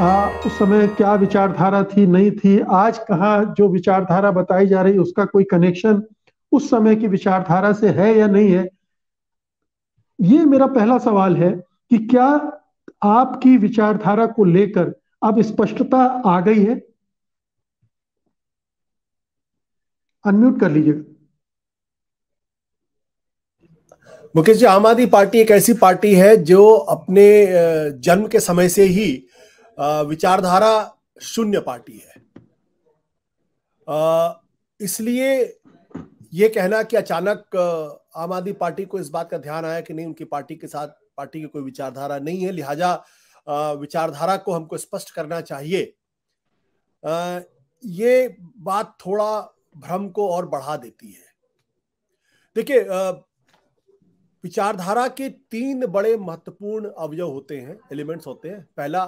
आ, उस समय क्या विचारधारा थी? नहीं थी। आज कहा जो विचारधारा बताई जा रही उसका कोई कनेक्शन उस समय की विचारधारा से है या नहीं है? ये मेरा पहला सवाल है कि क्या आपकी विचारधारा को लेकर अब स्पष्टता आ गई है? अनम्यूट कर लीजिएगा। मुकेश जी आम आदमी पार्टी एक ऐसी पार्टी है जो अपने जन्म के समय से ही विचारधारा शून्य पार्टी है। इसलिए ये कहना कि अचानक आम आदमी पार्टी को इस बात का ध्यान आया कि नहीं, उनकी पार्टी के साथ, पार्टी की कोई विचारधारा नहीं है। लिहाजा विचारधारा को हमको स्पष्ट करना चाहिए। ये बात थोड़ा भ्रम को और बढ़ा देती है। देखिए विचारधारा के तीन बड़े महत्वपूर्ण अवयव होते हैं, एलिमेंट्स होते हैं। पहला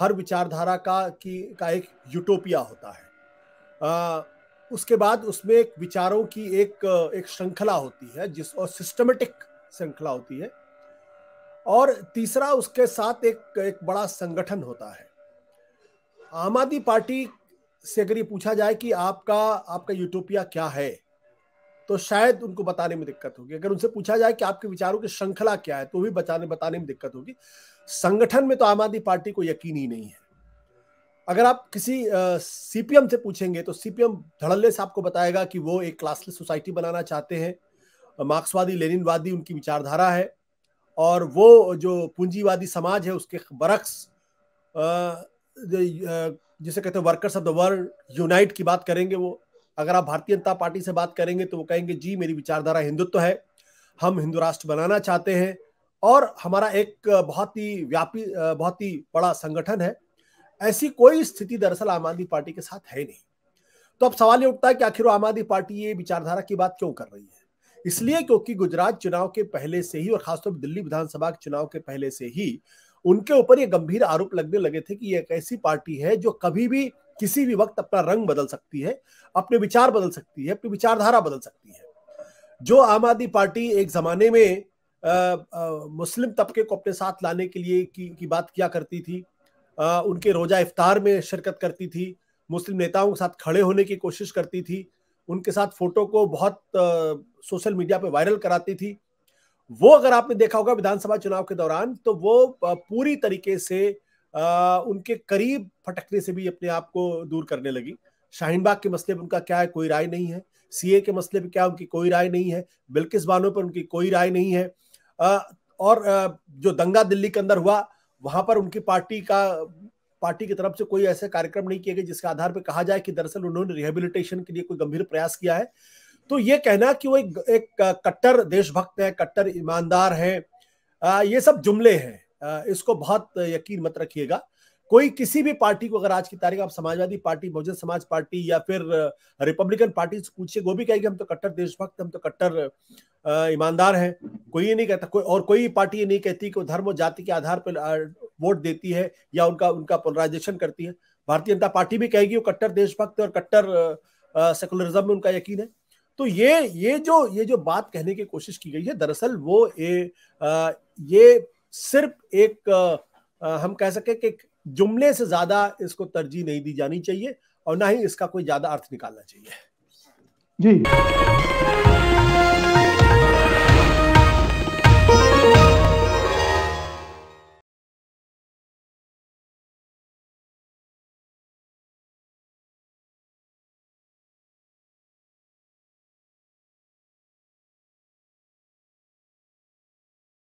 हर विचारधारा का की का एक यूटोपिया होता है। आ, उसके बाद उसमें एक विचारों की एक एक श्रृंखला होती है जिस और सिस्टमेटिक श्रृंखला होती है। और तीसरा उसके साथ एक एक बड़ा संगठन होता है। आम आदमी पार्टी से अगर ये पूछा जाए कि आपका आपका यूटोपिया क्या है तो शायद उनको बताने में दिक्कत होगी। अगर उनसे पूछा जाए कि आपके विचारों की श्रृंखला क्या है तो भी बताने बताने में दिक्कत होगी। संगठन में तो आम आदमी पार्टी को यकीन ही नहीं है। अगर आप किसी सीपीएम से पूछेंगे तो सीपीएम धड़ल्ले से आपको बताएगा कि वो एक क्लासलेस सोसाइटी बनाना चाहते हैं। मार्क्सवादी, लेनिनवादी उनकी विचारधारा है। और वो जो पूंजीवादी समाज है, उसके बरक्स जिसे कहते हैं workers of the world, unite की बात करेंगे वो। अगर आप भारतीय जनता पार्टी से बात करेंगे तो वो कहेंगे, जी, मेरी विचारधारा हिंदुत्व तो है, हम हिंदू राष्ट्र बनाना चाहते हैं। और हमारा एक बहुत ही व्यापी, बहुत ही बड़ा संगठन है। ऐसी कोई स्थिति दरअसल आम आदमी पार्टी के साथ है नहीं। तो अब सवाल ये उठता है कि आखिर आम आदमी पार्टी ये विचारधारा की बात क्यों कर रही है? इसलिए क्योंकि गुजरात चुनाव के पहले से ही और खासतौर पर दिल्ली विधानसभा के चुनाव के पहले से ही उनके ऊपर ये गंभीर आरोप लगने लगे थे कि ये एक ऐसी पार्टी है जो कभी भी किसी भी वक्त अपना रंग बदल सकती है अपने विचार बदल सकती है अपनी विचारधारा बदल सकती है। जो आम आदमी पार्टी एक जमाने में आ, आ, मुस्लिम तबके को अपने साथ लाने के लिए की, की बात किया करती थी आ, उनके रोजा इफ्तार में शिरकत करती थी मुस्लिम नेताओं के साथ खड़े होने की कोशिश करती थी उनके साथ फ़ोटो को बहुत सोशल मीडिया पर वायरल कराती थी। वो अगर आपने देखा होगा विधानसभा चुनाव के दौरान तो वो पूरी तरीके से आ, उनके करीब फटकने से भी अपने आप को दूर करने लगी। शाहीन बाग के मसले पर उनका क्या है? कोई राय नहीं है। सीए के मसले पर क्या उनकी कोई राय नहीं है? बिल्किस बानो पर उनकी कोई राय नहीं है। आ, और आ, जो दंगा दिल्ली के अंदर हुआ वहाँ पर उनकी पार्टी का पार्टी की तरफ़ से कोई ऐसे कार्यक्रम नहीं किए गए जिसके आधार पर कहा जाए कि दरअसल उन्होंने रिहेबिलिटेशन के लिए कोई गंभीर प्रयास किया है। तो ये कहना कि वो एक, एक कट्टर देशभक्त है कट्टर ईमानदार है ये सब जुमले हैं। इसको बहुत यकीन मत रखिएगा। कोई किसी भी पार्टी को अगर आज की तारीख आप समाजवादी पार्टी बहुजन समाज पार्टी या फिर रिपब्लिकन पार्टी से पूछिए वो भी कहेगी हम तो कट्टर देशभक्त हम तो कट्टर ईमानदार हैं। कोई ये नहीं कहता कोई और कोई पार्टी ये नहीं कहती कि धर्म और जाति के आधार पर वोट देती है या उनका उनका पोलराइजेशन करती है। भारतीय जनता पार्टी भी कहेगी वो कट्टर देशभक्त और कट्टर सेकुलरिज्म में उनका यकीन है। तो ये ये जो ये जो बात कहने की कोशिश की गई है दरअसल वो ए, आ, ये सिर्फ़ एक हम कह सके कि जुमले से ज़्यादा इसको तरजीह नहीं दी जानी चाहिए और ना ही इसका कोई ज़्यादा अर्थ निकालना चाहिए। जी।